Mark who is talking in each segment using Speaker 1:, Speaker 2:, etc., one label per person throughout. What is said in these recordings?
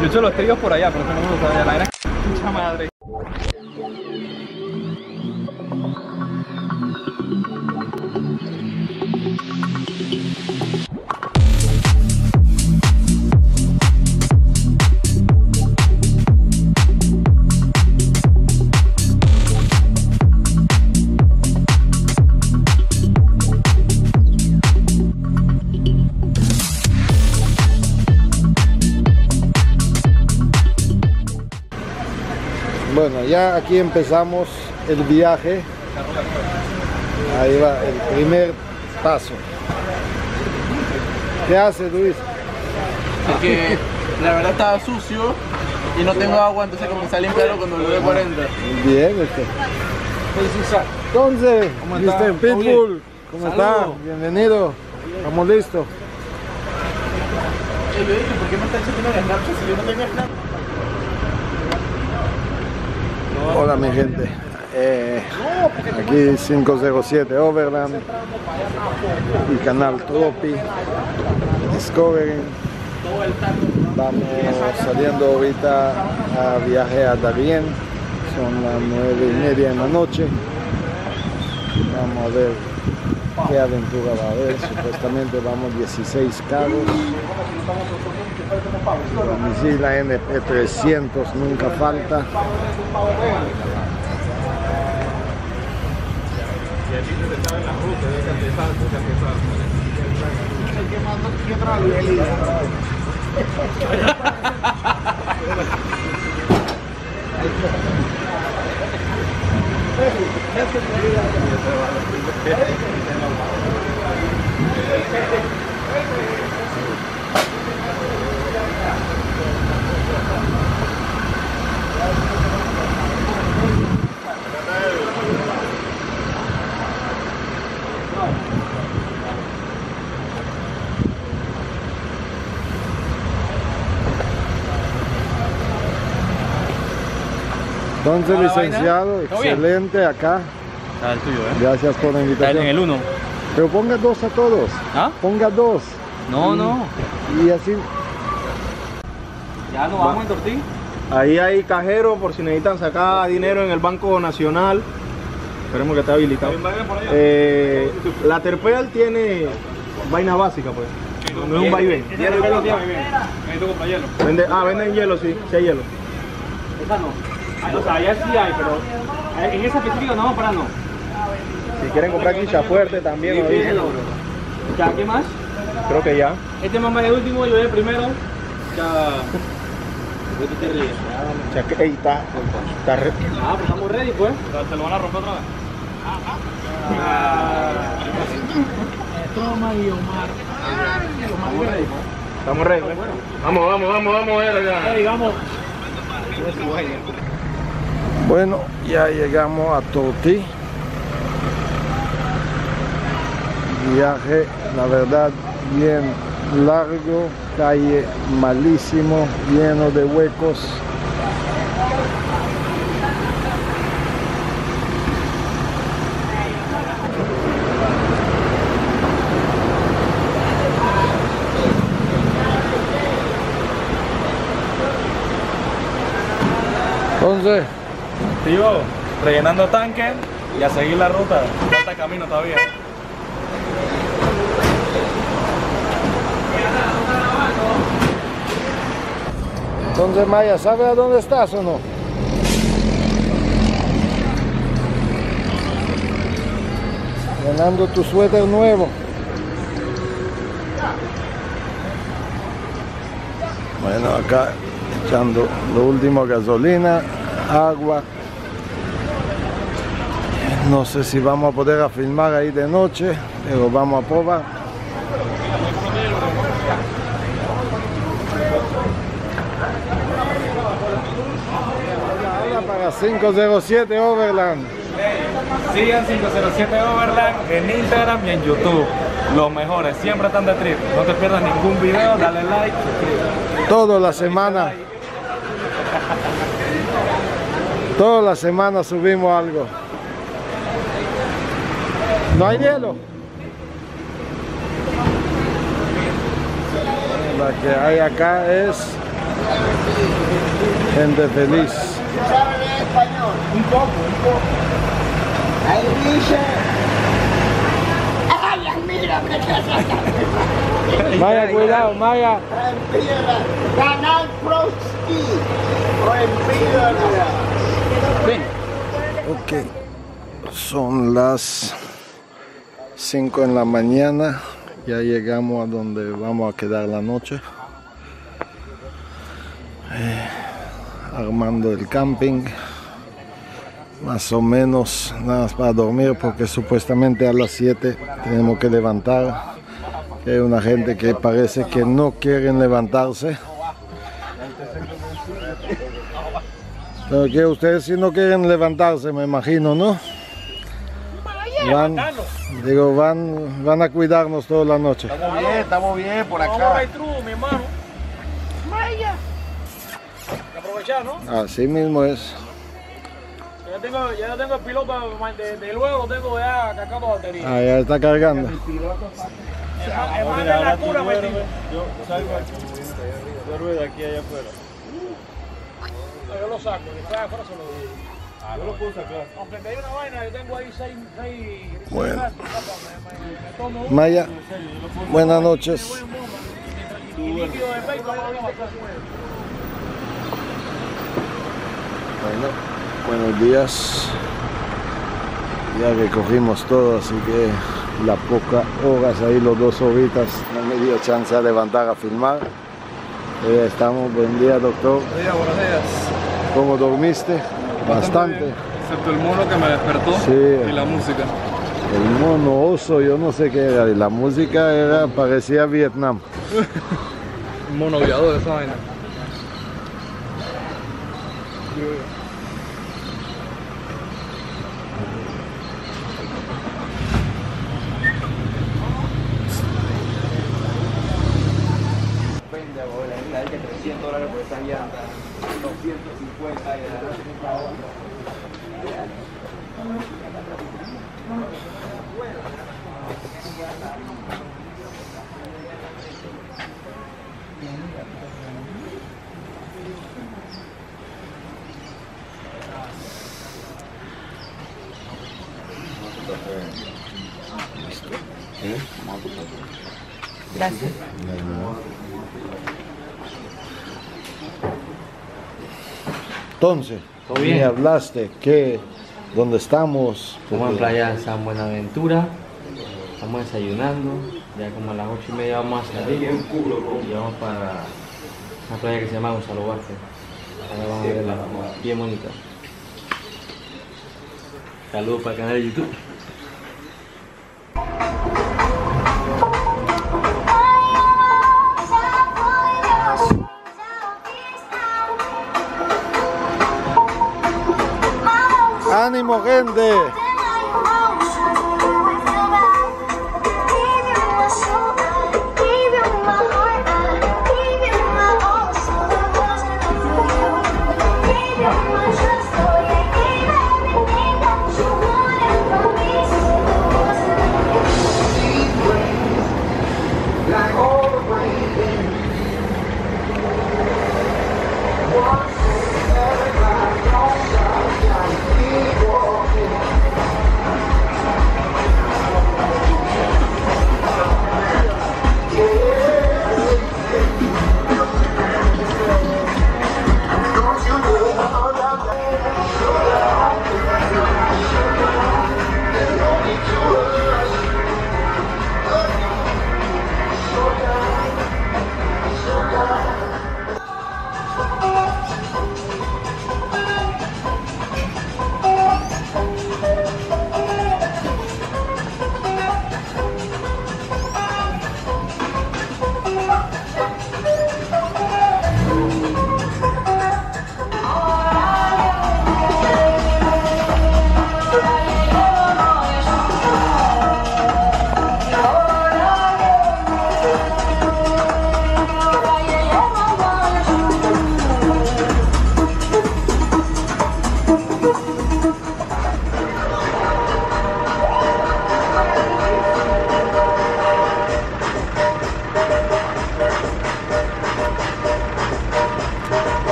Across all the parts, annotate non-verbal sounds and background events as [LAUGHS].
Speaker 1: Yo echo los tríos por allá, pero eso no me lo sabía. La mucha [LAUGHS] madre.
Speaker 2: Ya aquí empezamos el viaje. Ahí va el primer paso. ¿Qué hace Luis?
Speaker 3: Porque la verdad estaba sucio y no tengo agua, entonces comencé a limpiarlo cuando lo de 40.
Speaker 2: Bien, este. Entonces, Mr. Pitbull, ¿cómo está? Bienvenido. Estamos listos.
Speaker 3: Y yo dije, ¿por qué me está diciendo en Snapchat si yo no tengo Snapchat?
Speaker 2: Hola mi gente. Eh, aquí 507 Overland y canal Tropi Discovery. Vamos saliendo ahorita a viaje a Darien. Son las nueve y media de la noche. Vamos a ver qué aventura va a haber. [LAUGHS] Supuestamente vamos 16 carros. La NP300 nunca falta. [LAUGHS] Entonces, licenciado, excelente acá.
Speaker 1: Está el tuyo, ¿eh?
Speaker 2: Gracias por la
Speaker 1: Está en
Speaker 2: invitación.
Speaker 1: el 1.
Speaker 2: Pero ponga dos a todos.
Speaker 1: ¿Ah?
Speaker 2: Ponga dos.
Speaker 1: No, no.
Speaker 2: Y así.
Speaker 1: Ya nos vamos en Tortín.
Speaker 3: Ahí hay cajero por si necesitan sacar dinero en el Banco Nacional. Esperemos que esté habilitado. Eh, la Terpeal tiene vaina básica, pues. No es un vaivén.
Speaker 1: Hielo.
Speaker 3: Vende- ah, venden hielo, sí, sí hay hielo.
Speaker 1: Esa no. Ah, O sea, allá sí hay, pero en esa específica no vamos para no.
Speaker 3: Si quieren comprar quilla fuerte también, lo dicen.
Speaker 1: Ya, ¿qué más?
Speaker 3: creo que ya.
Speaker 1: Este mamá de último, yo voy primero. Ya. ¿De qué te ríes?
Speaker 3: Que, ey, está, está re-
Speaker 1: Ah, pues estamos ready, pues. ¿Se lo van a romper otra vez? Toma y Omar. Estamos ready, pues.
Speaker 3: estamos ready. ¿eh? Vamos, vamos, vamos, vamos a ver ya.
Speaker 1: Vamos.
Speaker 2: Bueno, ya llegamos a Tortí. Viaje, la verdad, bien largo, calle malísimo, lleno de huecos. Entonces,
Speaker 1: Tío, rellenando tanque y a seguir la ruta. Falta camino todavía.
Speaker 2: Entonces Maya, ¿sabe a dónde estás o no? Llenando tu suéter nuevo. Bueno, acá echando lo último gasolina, agua. No sé si vamos a poder filmar ahí de noche, pero vamos a probar. Ahora para 507 Overland.
Speaker 1: Sigan 507 Overland en Instagram y en YouTube. Los mejores, siempre están de trip. No te pierdas ningún video, dale like, suscríbete.
Speaker 2: Toda la semana. Toda la semana subimos algo. ¿No hay hielo? la que hay acá es gente feliz.
Speaker 3: Poco, un poco.
Speaker 4: Ahí dice. ¡Ay, mírame!
Speaker 2: Maya, cuidado, Maya.
Speaker 4: Empieza. Canal Prosti. O empieza.
Speaker 2: Ok, son las 5 en la mañana, ya llegamos a donde vamos a quedar la noche. Eh, armando el camping, más o menos nada más para dormir porque supuestamente a las 7 tenemos que levantar. Hay una gente que parece que no quieren levantarse. Pero que ustedes si no quieren levantarse, me imagino, ¿no? Van, digo, van, van a cuidarnos toda la noche.
Speaker 3: Estamos bien, estamos bien por acá.
Speaker 2: Así mismo es.
Speaker 1: Tengo, ya tengo el piloto de, de luego, lo tengo ya cargando batería.
Speaker 2: Ah, ya está cargando.
Speaker 1: Es más, es más de la cura metido.
Speaker 3: Yo salgo aquí. Yo ruedo aquí allá afuera.
Speaker 1: Yo lo saco, después afuera se lo digo.
Speaker 3: Yo lo puedo sacar.
Speaker 1: Aunque te hay una vaina, yo tengo ahí seis, seis,
Speaker 2: Bueno.
Speaker 1: me, me, me
Speaker 2: Maya, buenas noches.
Speaker 1: y líquido de peito, no lo digo,
Speaker 2: Bueno, buenos días. Ya recogimos todo, así que las pocas horas ahí, los dos horitas, no me dio chance a levantar a filmar. Ya estamos. Buen día, doctor.
Speaker 5: Buenos días, buenos días.
Speaker 2: ¿Cómo dormiste? Bastante.
Speaker 5: Excepto el mono que me despertó
Speaker 2: Sí.
Speaker 5: y la música.
Speaker 2: El mono oso, yo no sé qué era. y La música era, parecía Vietnam. [LAUGHS]
Speaker 5: Mono aviador esa vaina. 50 y ¿Eh? Gracias.
Speaker 2: Entonces,
Speaker 6: ¿Todo bien?
Speaker 2: me hablaste que dónde estamos.
Speaker 6: Estamos en Playa San Buenaventura, estamos desayunando, ya como a las ocho y media vamos a salir y vamos para una playa que se llama Gonzalo Vázquez. Ahora vamos a verla, bien bonita. Saludos para el canal de YouTube.
Speaker 2: ¡Ánimo, gente!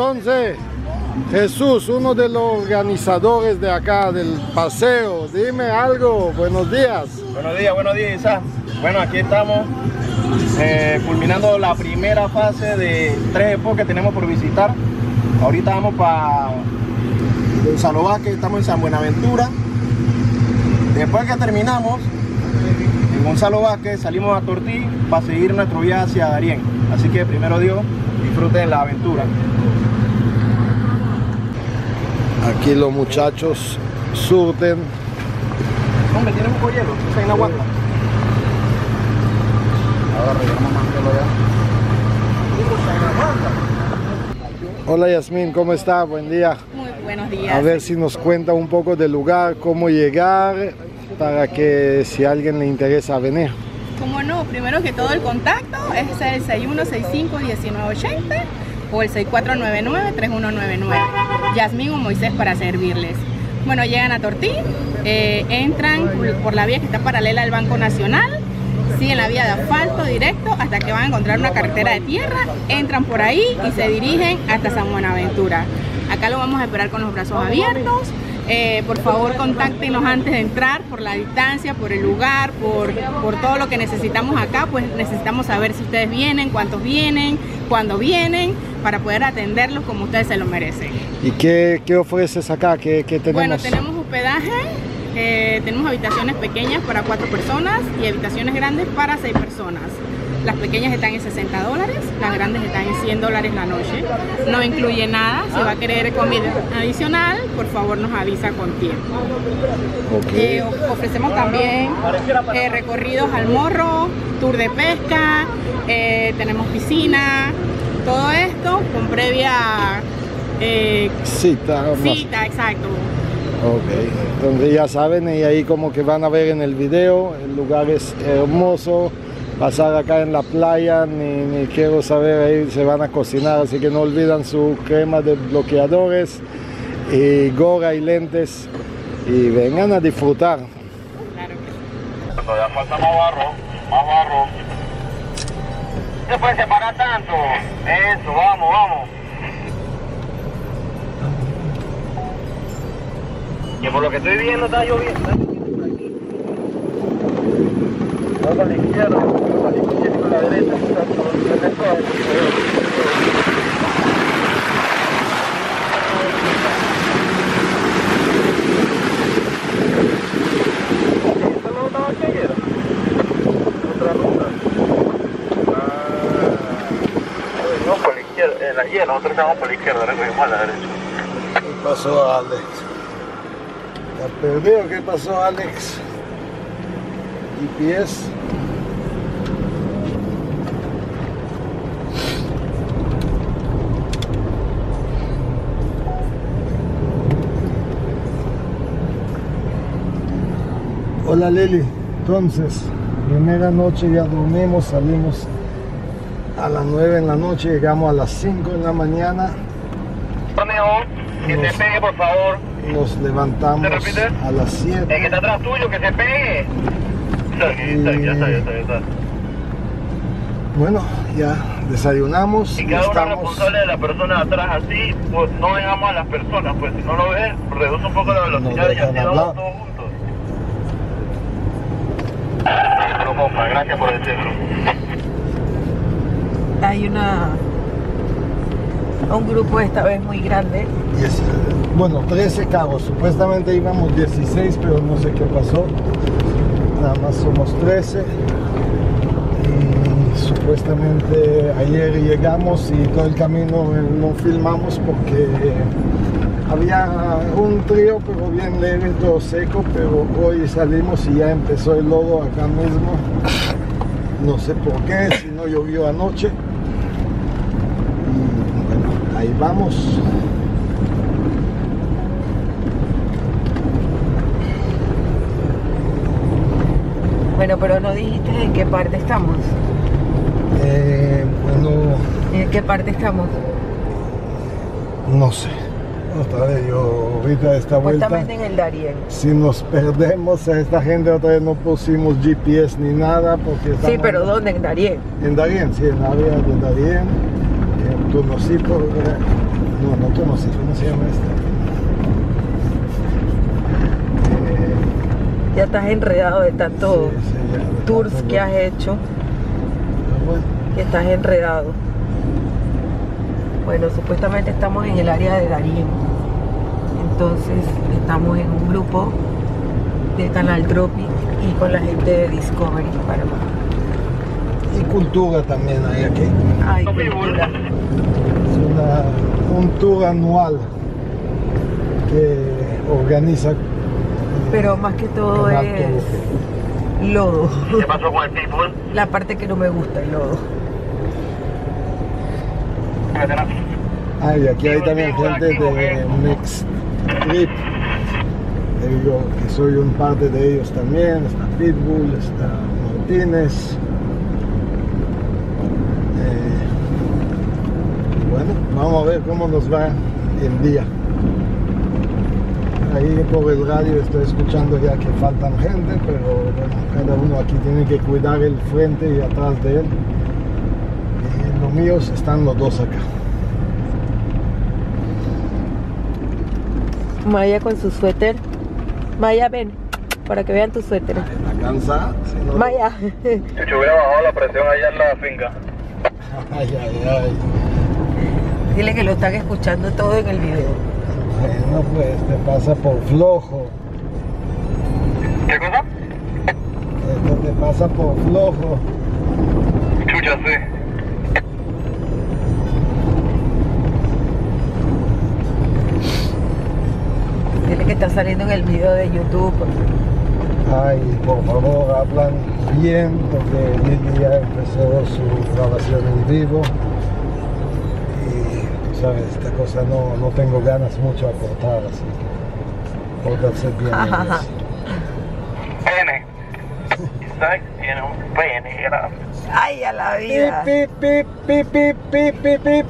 Speaker 2: Entonces, Jesús, uno de los organizadores de acá del paseo, dime algo, buenos días.
Speaker 3: Buenos días, buenos días. Bueno, aquí estamos eh, culminando la primera fase de tres expos que tenemos por visitar. Ahorita vamos para Gonzalo Vázquez, estamos en San Buenaventura. Después que terminamos en Gonzalo Vázquez, salimos a Tortí para seguir nuestro viaje hacia Darién. Así que primero Dios, disfruten la aventura.
Speaker 2: Aquí los muchachos surten.
Speaker 3: Hombre, tiene un hielo, está en la guanta.
Speaker 2: Hola Yasmín, ¿cómo está? Buen día.
Speaker 7: Muy buenos días.
Speaker 2: A ver si nos cuenta un poco del lugar, cómo llegar, para que si a alguien le interesa venir.
Speaker 7: Como no, primero que todo el contacto es el 6165-1980 o el 6499-3199. Yasmín o Moisés para servirles. Bueno, llegan a Tortín, eh, entran por- por la vía que está paralela al Banco Nacional, siguen la vía de asfalto directo hasta que van a encontrar una carretera de tierra, entran por ahí y se dirigen hasta San Buenaventura. Acá lo vamos a esperar con los brazos abiertos. Eh, por favor, contáctenos antes de entrar por la distancia, por el lugar, por, por todo lo que necesitamos acá. Pues necesitamos saber si ustedes vienen, cuántos vienen, cuándo vienen, para poder atenderlos como ustedes se lo merecen.
Speaker 2: ¿Y qué, qué ofreces acá? ¿Qué, qué tenemos?
Speaker 7: Bueno, tenemos hospedaje, eh, tenemos habitaciones pequeñas para cuatro personas y habitaciones grandes para seis personas. Las pequeñas están en 60 dólares, las grandes están en 100 dólares la noche. No incluye nada. Si va a querer comida adicional, por favor nos avisa con tiempo.
Speaker 2: Ok.
Speaker 7: Eh, ofrecemos también eh, recorridos al morro, tour de pesca, eh, tenemos piscina, todo esto con previa
Speaker 2: Cita.
Speaker 7: cita, exacto.
Speaker 2: Ok. Entonces ya saben, y ahí como que van a ver en el video, el lugar es hermoso. Pasar acá en la playa, ni, ni quiero saber, ahí se van a cocinar, así que no olvidan su crema de bloqueadores, y gorra y lentes, y vengan a disfrutar.
Speaker 7: Claro que sí.
Speaker 8: Cuando ya falta más barro, más barro. Se puede separar tanto. Eso, vamos, vamos. Que por lo que estoy viendo está lloviendo. vamos a la izquierda, a la derecha. guía nosotros estamos por la izquierda, recogimos a la derecha.
Speaker 2: ¿Qué pasó, Alex? ¿Está perdido? ¿Qué pasó, Alex? ¿Y pies? Hola Lili, entonces, primera noche ya dormimos, salimos a las 9 en la noche, llegamos a las 5 en la mañana,
Speaker 8: que se pegue, por favor.
Speaker 2: nos levantamos a las 7.
Speaker 8: El que está atrás tuyo, que se pegue. Está aquí, está aquí, ya está, ya está, ya está.
Speaker 2: Bueno, ya desayunamos
Speaker 8: Y
Speaker 2: y
Speaker 8: cada uno
Speaker 2: estamos.
Speaker 8: responsable de la persona atrás, así, pues no vengamos a las personas, pues si no lo ves, reduce un poco la velocidad y
Speaker 2: dejan
Speaker 8: así vamos todos compa, gracias por decirlo.
Speaker 9: hay una un grupo esta vez muy grande
Speaker 2: bueno, 13 carros, supuestamente íbamos 16, pero no sé qué pasó. Nada más somos 13. Y supuestamente ayer llegamos y todo el camino no filmamos porque había un trío, pero bien leve, todo seco, pero hoy salimos y ya empezó el lodo acá mismo. No sé por qué, si no llovió anoche. Y bueno, ahí vamos.
Speaker 9: bueno pero no dijiste en qué parte estamos
Speaker 2: Eh, bueno,
Speaker 9: en qué parte estamos
Speaker 2: no sé. Otra vez yo ahorita esta vuelta,
Speaker 9: en el Darien
Speaker 2: si nos perdemos a esta gente, otra vez no pusimos GPS ni nada porque
Speaker 9: sí pero dónde en Darien
Speaker 2: en Darien, sí, en la área de Darien. Eh, conocí por No, no conocí, ¿cómo se llama este? Eh,
Speaker 9: Ya estás enredado de tanto
Speaker 2: sí,
Speaker 9: tours
Speaker 2: tanto
Speaker 9: que has hecho,
Speaker 2: bueno,
Speaker 9: que estás enredado. Bueno, supuestamente estamos en el área de Darien. Entonces estamos en un grupo de Canal Tropic y con la gente de Discovery Panamá.
Speaker 2: Y cultura también hay aquí.
Speaker 9: Ay, cultura.
Speaker 2: Es una- un tour anual que organiza.
Speaker 9: Pero más que todo es
Speaker 2: Tropic.
Speaker 9: lodo.
Speaker 8: ¿Qué pasó con el [LAUGHS] people?
Speaker 9: La parte que no me gusta, el lodo.
Speaker 2: Ah, y aquí hay también gente de Next Trip. Digo que soy un parte de ellos también. Está Pitbull, está Martínez. Eh, bueno, vamos a ver cómo nos va el día. Ahí por el radio estoy escuchando ya que faltan gente, pero bueno, cada uno aquí tiene que cuidar el frente y atrás de él. Y los míos están los dos acá.
Speaker 9: Maya con su suéter. Maya, ven, para que vean tu suéter.
Speaker 2: ¿Está cansada? Si no-
Speaker 9: Maya.
Speaker 8: Chucho hubiera bajado la presión allá en la finca.
Speaker 2: Ay, ay, ay.
Speaker 9: Dile que lo están escuchando todo en el video.
Speaker 2: Bueno, pues te pasa por flojo.
Speaker 8: ¿Qué cosa?
Speaker 2: Esto te pasa por flojo.
Speaker 8: Chucha, sí.
Speaker 9: Está saliendo en el video de YouTube.
Speaker 2: Ay, por favor, hablan bien, porque Lili ya empezó su grabación en vivo. Y, tú sabes, esta cosa no, no tengo ganas mucho a cortar, así que pórtense bien. en eso.
Speaker 8: Pene. Isaac tiene un pene grande.
Speaker 9: Ay, a la
Speaker 2: Pip,
Speaker 9: vida.
Speaker 2: pip, pip, pip, pip, pip, pip, pip.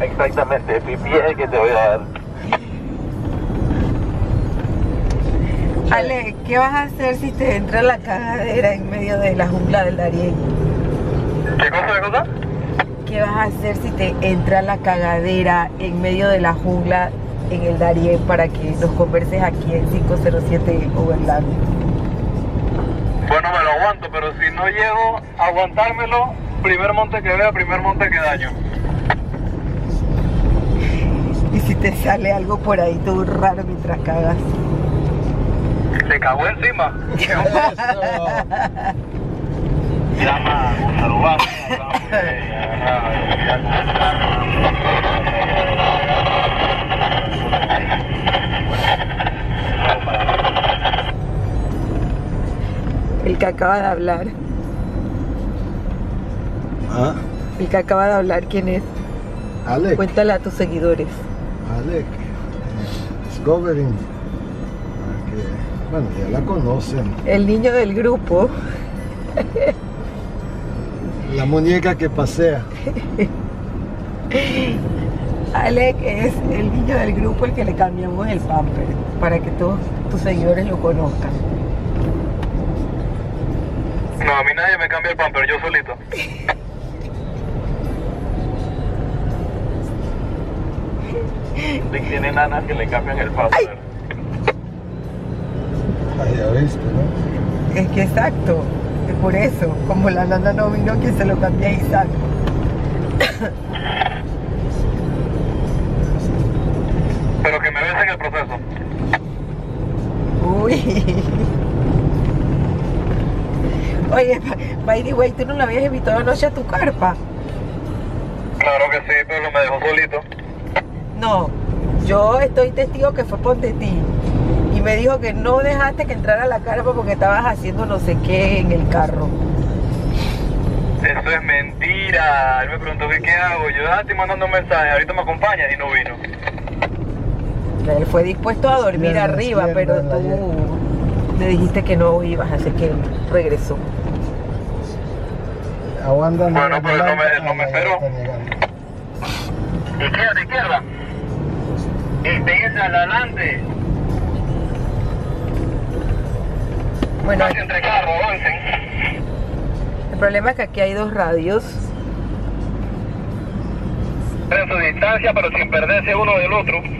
Speaker 8: Exactamente, pipi es el que te voy a dar.
Speaker 9: Ale, ¿qué vas a hacer si te entra la cagadera en medio de la jungla del Darién?
Speaker 8: ¿Qué cosa, qué cosa?
Speaker 9: ¿Qué vas a hacer si te entra la cagadera en medio de la jungla en el Darién para que nos converses aquí en 507 Overland?
Speaker 8: Bueno, me lo aguanto, pero si no llego a aguantármelo, primer monte que vea, primer monte que daño.
Speaker 9: Y si te sale algo por ahí todo raro mientras cagas.
Speaker 8: Se cagó encima. [LAUGHS] Llama saludar.
Speaker 9: El que acaba de hablar.
Speaker 2: Ah,
Speaker 9: El que acaba de hablar, ¿quién es?
Speaker 2: Alec,
Speaker 9: Cuéntale a tus seguidores.
Speaker 2: Alec, Discovering. Bueno, ya la conocen.
Speaker 9: El niño del grupo.
Speaker 2: La muñeca que pasea.
Speaker 9: Alec es el niño del grupo el que le cambiamos el pamper para que todos tus seguidores lo conozcan.
Speaker 8: No, a mí nadie me cambia el pamper, yo solito. [LAUGHS] Tiene nanas que le cambian el pamper.
Speaker 2: Ya viste, ¿no?
Speaker 9: Es que exacto, es por eso, como la nana no vino, que se lo cambia a Isaac.
Speaker 8: Pero que me ves en el proceso.
Speaker 9: Uy. Oye, by the way, tú no la habías invitado anoche a tu carpa.
Speaker 8: Claro que sí, pero me dejó solito.
Speaker 9: No, yo estoy testigo que fue por de ti. Me dijo que no dejaste que entrara a la carpa porque estabas haciendo no sé qué en el carro.
Speaker 8: Eso es mentira. Él me preguntó que qué hago. Yo ah, estoy mandando un mensaje, ahorita me acompañas y no vino.
Speaker 9: Él fue dispuesto a dormir arriba, pero tú le dijiste que no ibas, así que regresó.
Speaker 2: Aguantan
Speaker 8: Bueno, pues no me- no me
Speaker 2: llegando.
Speaker 8: Izquierda, izquierda. Y péguese adelante.
Speaker 9: Bueno,
Speaker 8: entre avancen.
Speaker 9: el problema es que aquí hay dos radios.
Speaker 8: Mantengan su distancia, pero sin perderse uno del otro.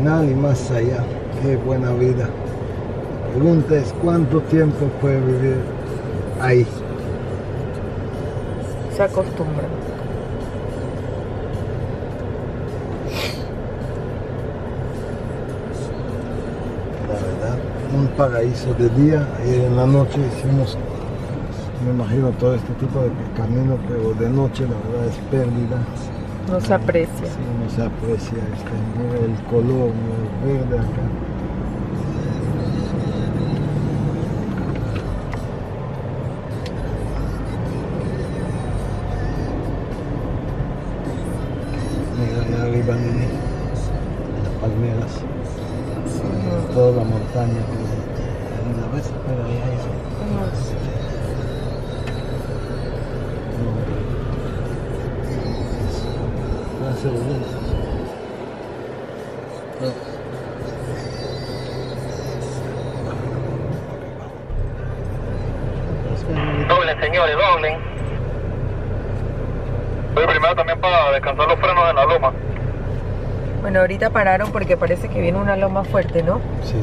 Speaker 2: Y más allá, qué buena vida. La pregunta es cuánto tiempo puede vivir ahí.
Speaker 9: Se acostumbra.
Speaker 2: La verdad, un paraíso de día y en la noche hicimos, me imagino, todo este tipo de camino, pero de noche la verdad es pérdida.
Speaker 9: No se aprecia.
Speaker 2: Sí, no se aprecia este, el color, el verde acá.
Speaker 8: Doblen, señores, doblen. Voy primero también para descansar los frenos en la loma.
Speaker 9: Bueno, ahorita pararon porque parece que viene una loma fuerte, ¿no?
Speaker 2: Sí,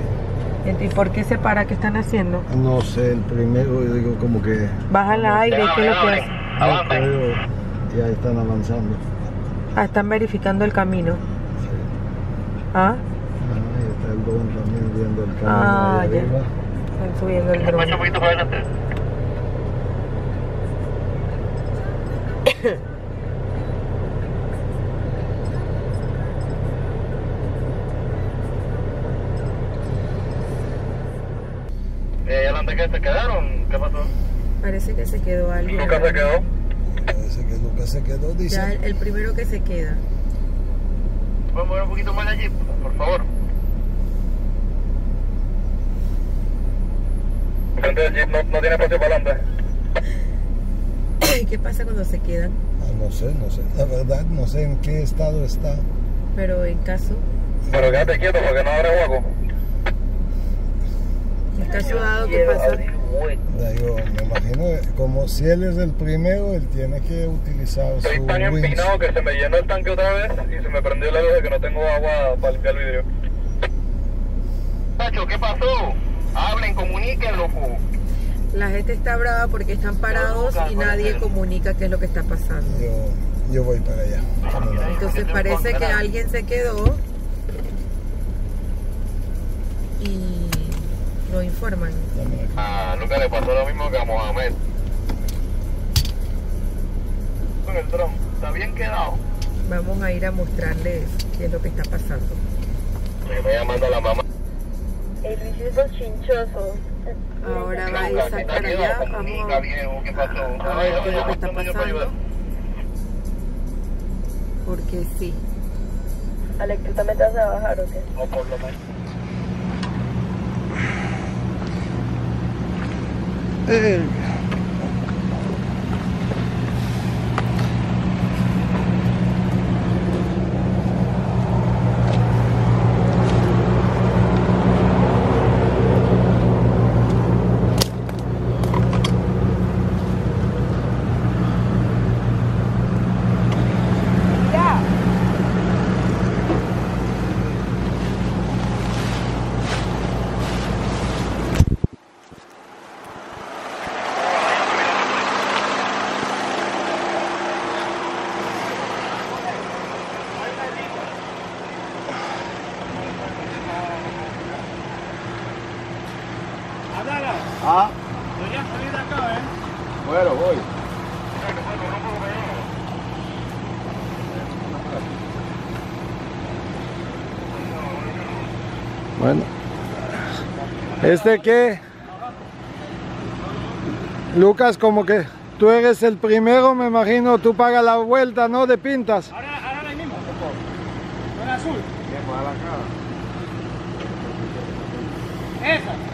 Speaker 9: ¿Y por qué se para? ¿Qué están haciendo?
Speaker 2: no sé, el primero, yo digo como que
Speaker 9: Bajan la aire, ¿qué es lo que hacen?
Speaker 8: Avancen.
Speaker 2: ya están avanzando.
Speaker 9: Ah, están verificando el camino.
Speaker 2: Sí.
Speaker 9: Ah,
Speaker 2: Ah, ahí está el don también viendo el camino
Speaker 9: Ah, ya.
Speaker 2: arriba.
Speaker 9: están subiendo el
Speaker 8: Mucho
Speaker 9: dron.
Speaker 8: poquito para adelante. Eh, adelante que se quedaron, ¿qué pasó?
Speaker 9: Parece que se quedó alguien.
Speaker 8: Lucas se quedó.
Speaker 2: Parece que Lucas se quedó, dice.
Speaker 9: Ya el, el primero que se queda.
Speaker 8: ¿Pueden mover un poquito más allí, por favor? No, no tiene espacio para adelante. [COUGHS]
Speaker 9: ¿Qué pasa cuando se quedan?
Speaker 2: Ah, no sé, no sé. La verdad, no sé en qué estado está.
Speaker 9: Pero en caso,
Speaker 8: Pero quédate quieto porque no abre hueco.
Speaker 9: en caso dado, ¿qué pasa?
Speaker 2: Yo me imagino, que como si él es el primero, él tiene que utilizar
Speaker 8: Estoy
Speaker 2: su
Speaker 8: tan empinado que se me llenó el tanque otra vez y se me prendió la luz de que no tengo agua para limpiar el vidrio. Tacho, ¿qué pasó? Hablen, comuniquen, loco.
Speaker 9: La gente está brava porque están parados y nadie comunica qué es lo que está pasando.
Speaker 2: Yo, yo voy para allá.
Speaker 9: Entonces parece que alguien se quedó y lo informan.
Speaker 8: A Lucas le pasó lo mismo que a Mohamed. Con el dron, está bien quedado.
Speaker 9: Vamos a ir a mostrarles qué es lo que está pasando.
Speaker 8: Me está llamando a la mamá.
Speaker 10: El Luisito chinchoso.
Speaker 9: Ahora va a ir a
Speaker 8: ¿qué
Speaker 9: sacar allá. Vamos a ver qué es lo que está
Speaker 8: Yo para ayudar.
Speaker 9: pasando. Porque sí.
Speaker 10: Alex, ¿tú también te vas a bajar o qué?
Speaker 8: O por lo menos.
Speaker 2: Eh,
Speaker 3: Ah. Bueno, voy.
Speaker 2: Bueno. ¿Este qué? Lucas, como que tú eres el primero, me imagino, tú pagas la vuelta, ¿no? De pintas.
Speaker 1: Ahora, ahora ahí mismo. ¿No era azul? Esa.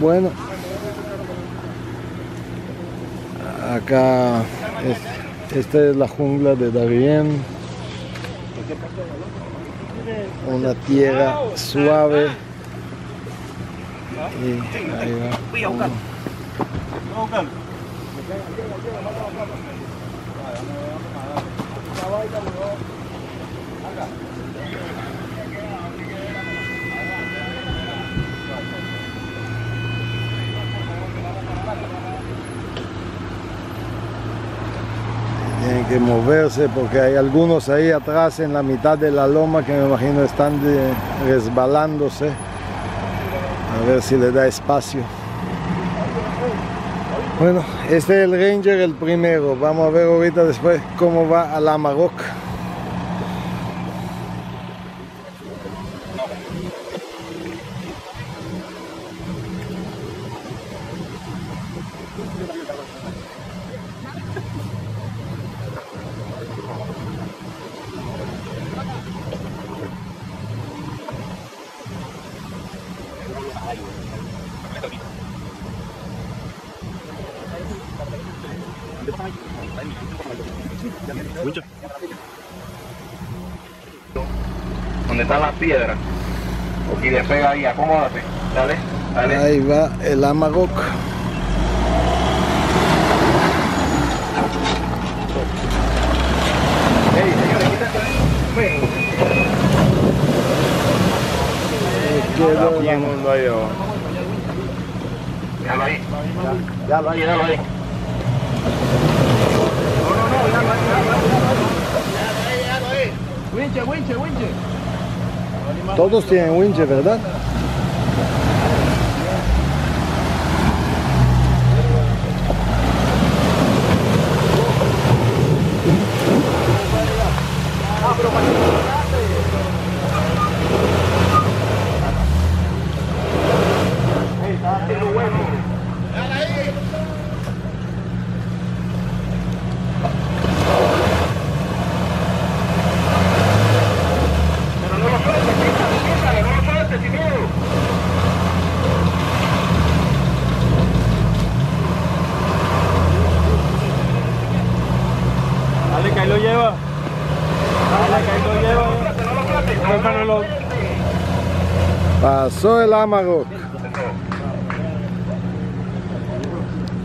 Speaker 2: Bueno, acá es- esta es la jungla de Darien. Una tierra suave. Y ahí va. uno. Tienen que moverse porque hay algunos ahí atrás en la mitad de la loma que me imagino están resbalándose. A ver si le da espacio. Bueno, este es el Ranger el primero. Vamos a ver ahorita después cómo va a la Maroc.
Speaker 8: Donde están las piedras. Y despega ahí, acomódate. Dale, dale.
Speaker 2: Ahí va el Amarok.
Speaker 8: Ey, señores, quítate ahí.
Speaker 2: Quedó la-
Speaker 8: mundo ahí abajo. Déjalo ahí. Déjalo ahí, déjalo ahí.
Speaker 3: Winche, winche, winche.
Speaker 2: Todos tienen winche, ¿verdad?
Speaker 8: Pero no lo sueltes, piénsale, piénsale, no lo sueltes, sin miedo.
Speaker 3: Dale, que ahí lo lleva. Dale, que ahí lo lleva.
Speaker 8: No lo sueltes, no lo
Speaker 3: Suéltalo, lo-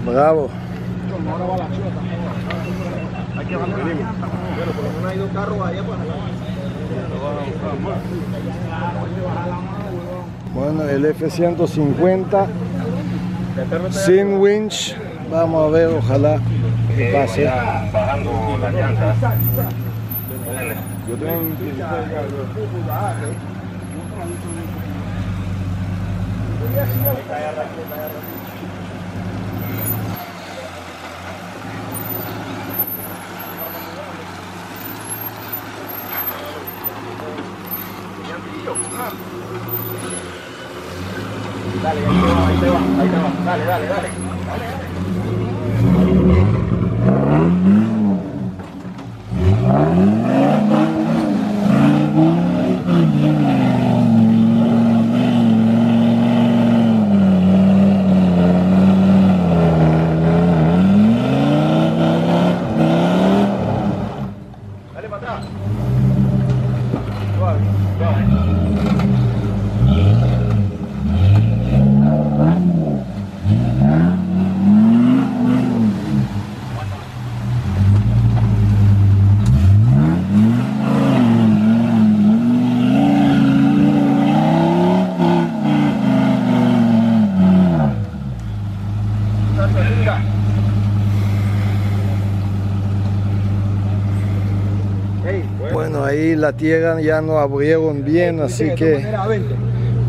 Speaker 2: Bravo. Bueno, el F-150 sin winch. Vamos a ver, ojalá que pase.
Speaker 8: Bajando la llanta.
Speaker 3: Yo tengo un
Speaker 8: Dale, ahí te va, ahí te va, ahí te va. Dale, dale, dale para atrás. Suave, suave.
Speaker 2: Bueno, ahí la tierra ya no abrieron bien, así que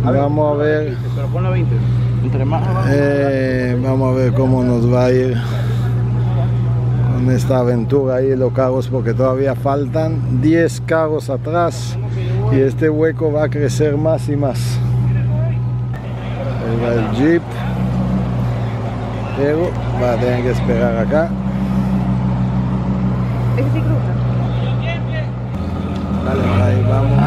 Speaker 2: vamos a ver,
Speaker 3: Pero ponle 20. Entre más abajo.
Speaker 2: eh, vamos a ver cómo nos va a ir con esta aventura ahí los carros porque todavía faltan 10 carros atrás y este hueco va a crecer más y más. Ahí va el jeep, pero va a tener que esperar acá. Dale, ahí vamos.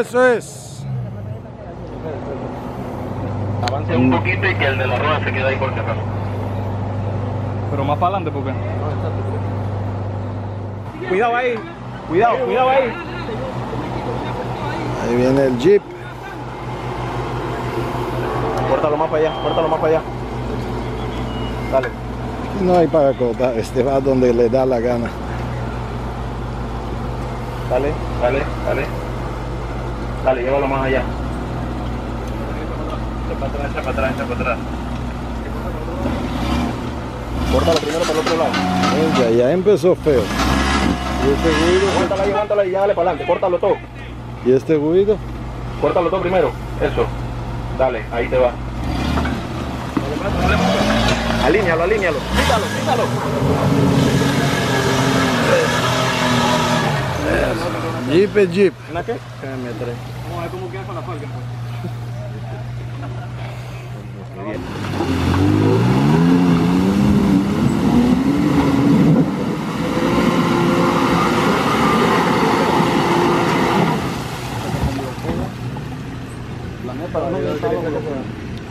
Speaker 2: Eso es.
Speaker 8: Un poquito y que el de la rueda se quede ahí por cerrar.
Speaker 5: Pero más para adelante, ¿por qué?
Speaker 11: Cuidado ahí. Cuidado, cuidado ahí.
Speaker 2: Ahí viene el jeep.
Speaker 11: Córtalo más para allá, córtalo más para allá. Dale.
Speaker 2: No hay para cortar, este va donde le da la gana.
Speaker 11: Dale.
Speaker 8: Dale, dale. Dale, llévalo más allá. Para atrás, echa para atrás, echa para atrás.
Speaker 11: Córtalo primero para el otro lado.
Speaker 2: Ya, ya empezó feo. ¿Y este ruido?
Speaker 11: Aguántala ahí, aguántala y ya dale para adelante. Córtalo todo.
Speaker 2: ¿Y este ruido?
Speaker 11: Córtalo todo primero. Eso. Dale, ahí te va. Alíñalo, alíñalo. Quítalo, quítalo.
Speaker 2: Jeep es jeep.
Speaker 11: ¿Una qué?
Speaker 5: Vamos a ver cómo queda con la falca.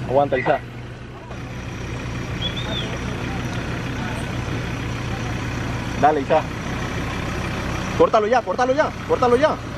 Speaker 11: Aguanta, Isa. Dale, Isa. Córtalo ya, córtalo ya, córtalo ya.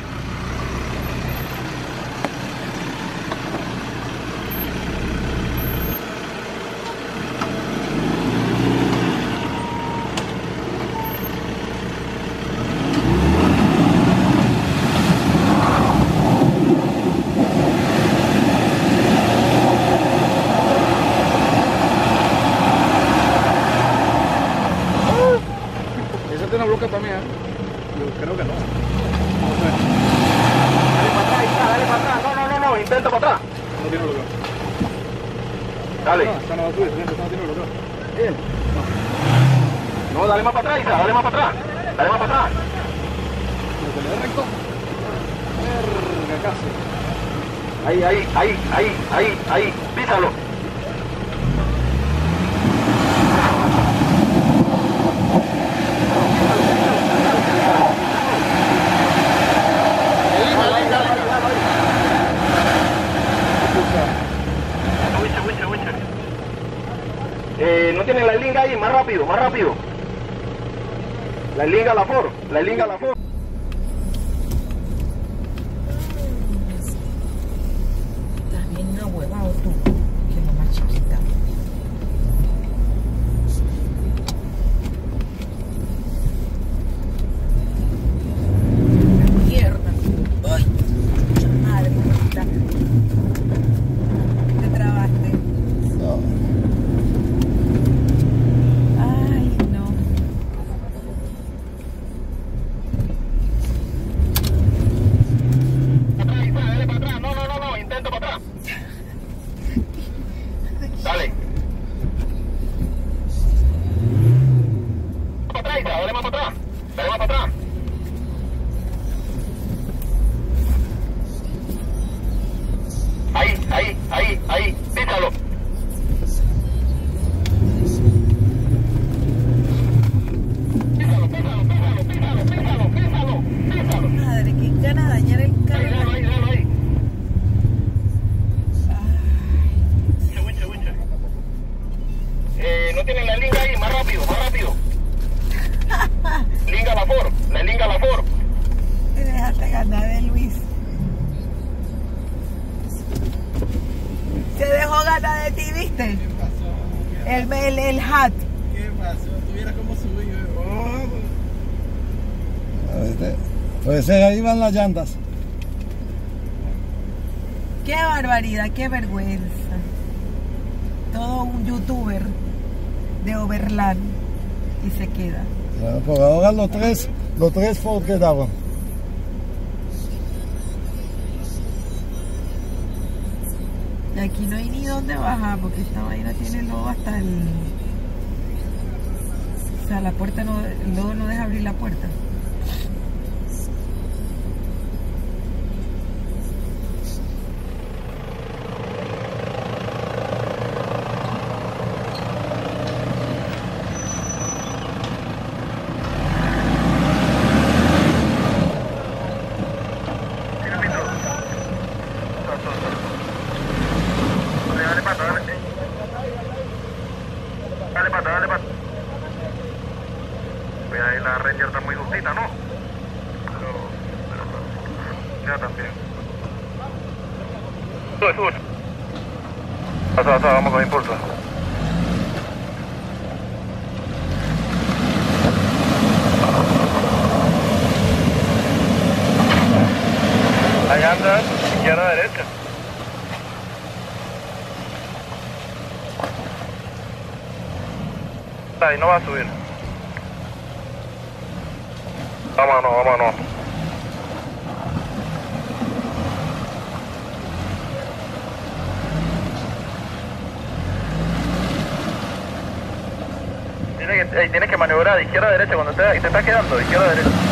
Speaker 5: se
Speaker 11: ahí
Speaker 2: van las llantas.
Speaker 9: Qué barbaridad, qué vergüenza. Todo un youtuber de Overland y se queda.
Speaker 2: Bueno, pues, por ahora los tres, los tres Ford quedaban.
Speaker 9: Y aquí no hay ni dónde bajar porque esta vaina tiene lodo hasta el... O sea, la puerta no, el lodo no deja abrir la puerta.
Speaker 8: ahí, no va a subir. Vámonos, vámonos. Tienes que, tienes que maniobrar de izquierda a derecha cuando te, te estás quedando, de izquierda a derecha.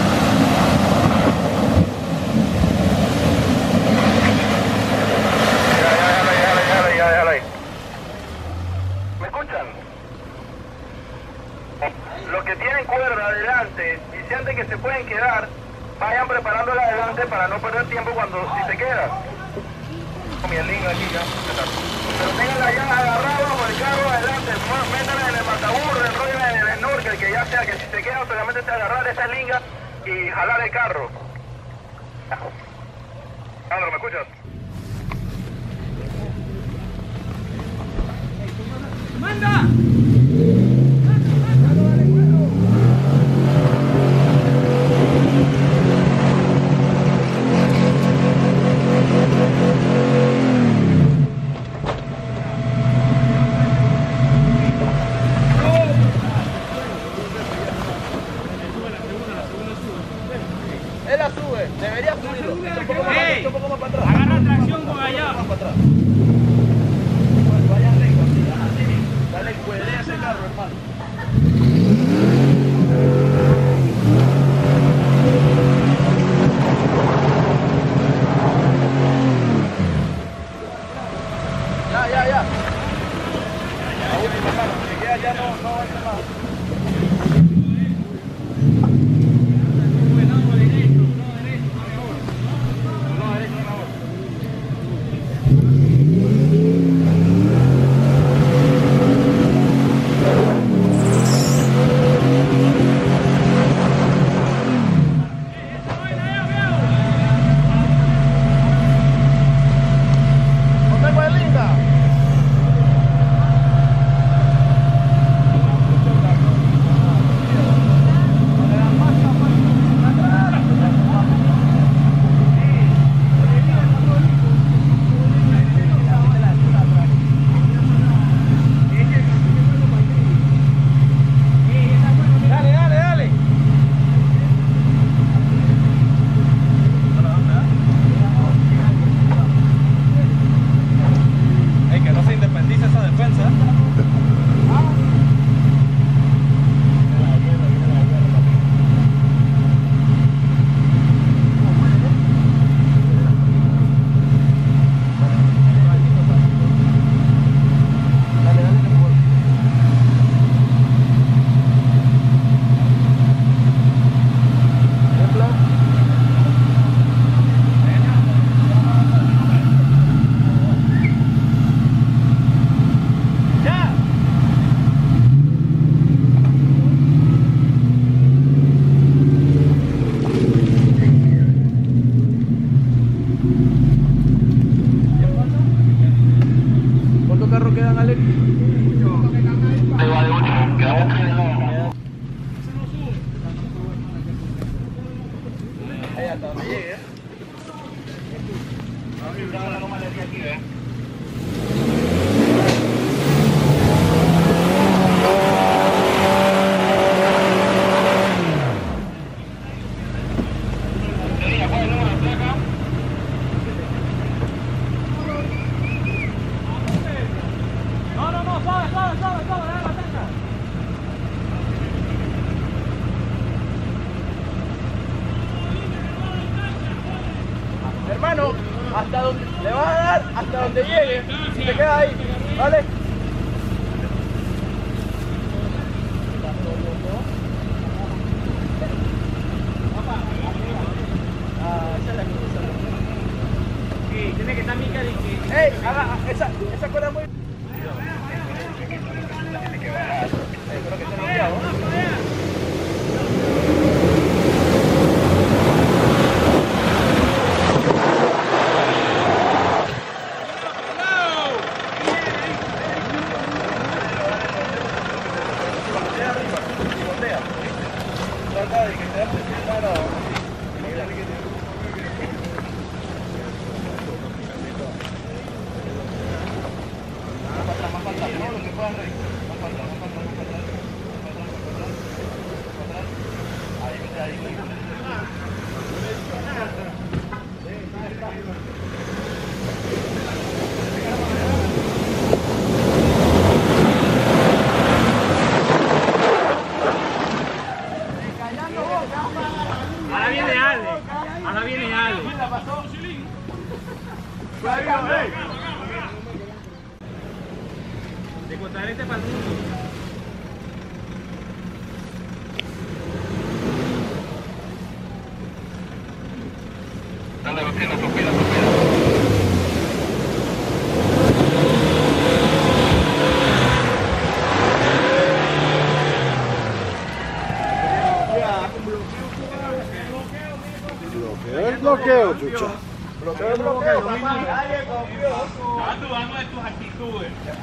Speaker 5: Ahora
Speaker 2: Bloqueo el bloqueo, chucha.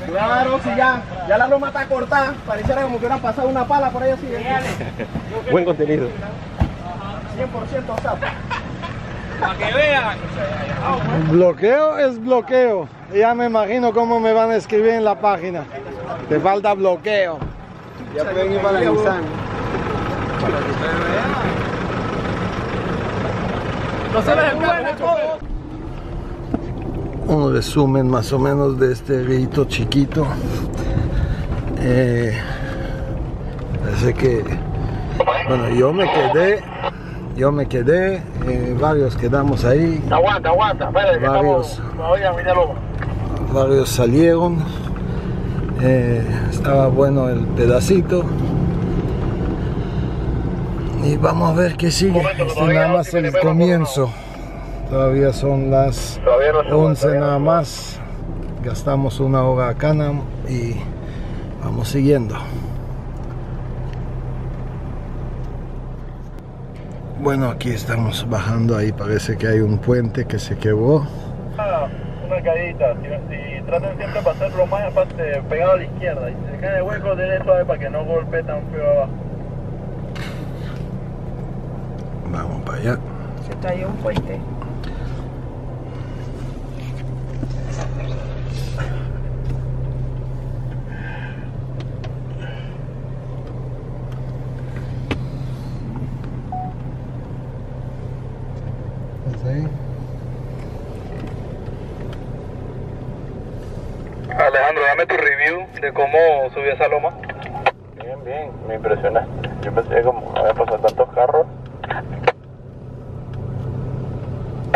Speaker 3: Claro, si ya, ya la loma está cortada, pareciera como que hubieran pasado una pala por ahí así. [LAUGHS]
Speaker 5: Buen contenido.
Speaker 3: 100% zapa.
Speaker 5: Para que vean.
Speaker 2: Bloqueo es bloqueo. Ya me imagino cómo me van a escribir en la página. Te falta bloqueo.
Speaker 3: Ya pueden ir para la Nissan.
Speaker 5: No se les encuentra
Speaker 2: un resumen más o menos de este rito chiquito. Eh, parece que, bueno, yo me quedé, yo me quedé, eh, varios quedamos ahí,
Speaker 8: Aguanta, aguanta, espérate, que
Speaker 2: Varios.
Speaker 8: estamos
Speaker 2: varios salieron. Eh, estaba bueno el pedacito. Y vamos a ver qué sigue. Este es nada más el comienzo. Todavía son las
Speaker 8: Todavía no se
Speaker 2: 11 nada más. Gastamos una hora acá nam- y vamos siguiendo. Bueno, aquí estamos bajando. Ahí parece que hay un puente que se quebró.
Speaker 8: Una caída, si, traten siempre de pasar lo más pegado a la izquierda. Y se cae el hueco, suave para que no golpee tan feo abajo.
Speaker 2: Vamos para allá.
Speaker 9: Se cayó un puente.
Speaker 8: Alejandro, dame tu review de cómo subió esa loma. Bien, bien, me impresionaste. Yo pensé que como había pasado tantos carros.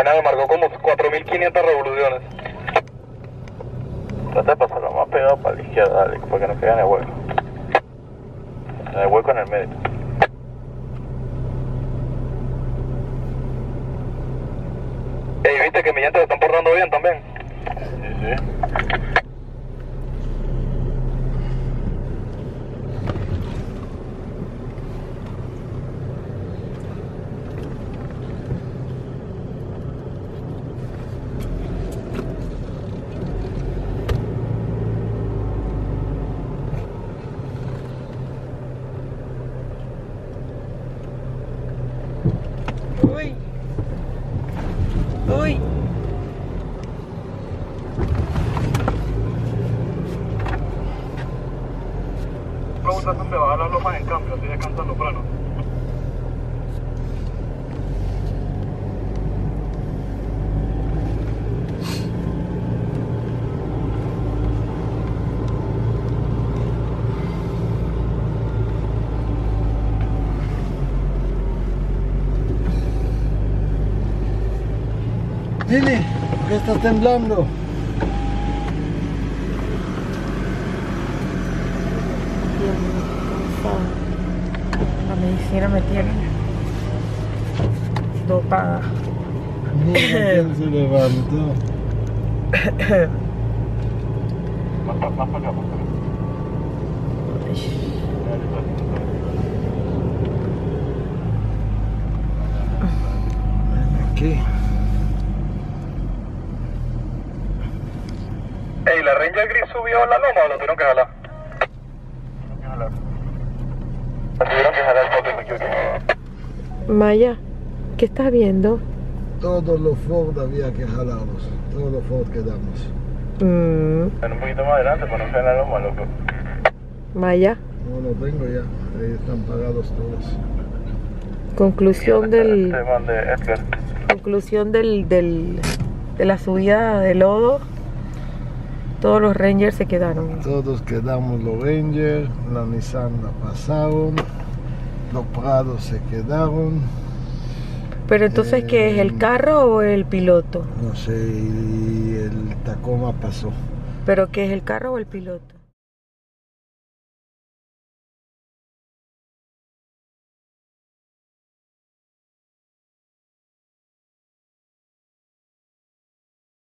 Speaker 8: Me marcó como 4.500 revoluciones. Trata de pasarlo más pegado para la izquierda, dale, para que no quede en el hueco. En el hueco en el medio. Ey, ¿viste que mis llantas se están portando bien también? Sí, sí.
Speaker 9: Uy. Uy.
Speaker 8: Me gusta siempre bajar las lomas en cambio, así descansan los frenos.
Speaker 2: Estás temblando?
Speaker 9: La medicina me tiene dopada.
Speaker 2: Mira quién se levantó. Ven [COUGHS] aquí.
Speaker 8: Ey, ¿la Ranger Gris o lo tuvieron que jalar? La tuvieron que jalar porque me equivoqué.
Speaker 9: Maya, ¿qué estás viendo?
Speaker 2: Todos los Ford había que jalarlos. Todos los Ford quedamos.
Speaker 9: Mm,
Speaker 8: Ven un poquito más adelante para no caer en la loma, loco.
Speaker 9: Maya,
Speaker 2: No los tengo ya. Ahí están pagados todos.
Speaker 9: conclusión del,
Speaker 8: Este
Speaker 9: conclusión del, del, de la subida de lodo. Todos los Rangers se quedaron.
Speaker 2: Todos quedamos los Rangers. La Nissan la pasaron. Los Prados se quedaron.
Speaker 9: Pero entonces, ¿qué es? ¿El carro o el piloto?
Speaker 2: No sé, y el Tacoma pasó.
Speaker 9: ¿Pero qué es el carro o el piloto?